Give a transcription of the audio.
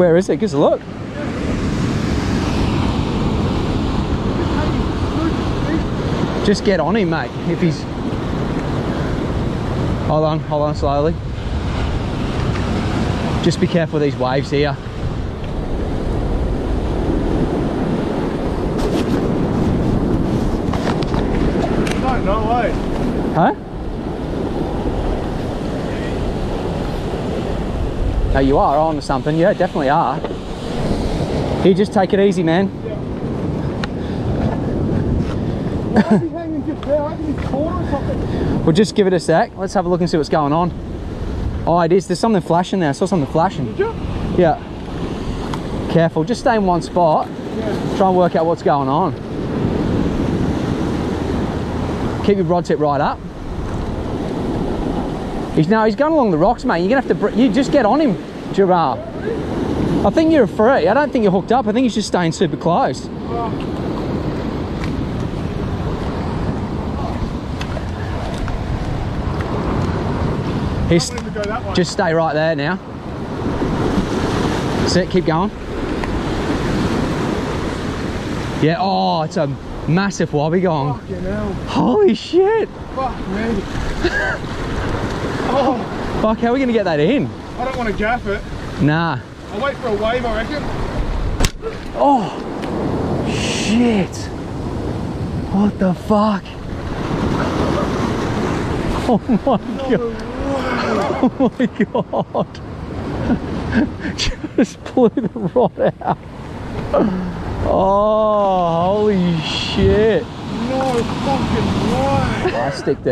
Where is it? Give us a look. Just get on him, mate. If he's... Hold on, hold on slowly. Just be careful of these waves here. No, no way. Huh? No, you are on to something. Yeah, definitely are. You just take it easy, man. Why is he hanging just there? I think he's caught or something. We'll just give it a sec. Let's have a look and see what's going on. Oh, it is. There's something flashing there. I saw something flashing. Did you? Yeah. Careful. Just stay in one spot. Yeah. Try and work out what's going on. Keep your rod tip right up. He's now he's going along the rocks, mate. You're gonna have to you just get on him, Gerard. I think you're free. I don't think you're hooked up. I think he's just staying super close. He's I want him to go that way. just stay right there now. Sit, keep going. Yeah, oh, it's a massive wobbegong. Holy shit. Fuck me. Fuck, how are we gonna get that in? I don't want to gaff it. Nah. I'll wait for a wave, I reckon. Oh, shit. What the fuck? Oh my god. Oh my god. Just blew the rod out. Oh, holy shit. No fucking way. I stick there.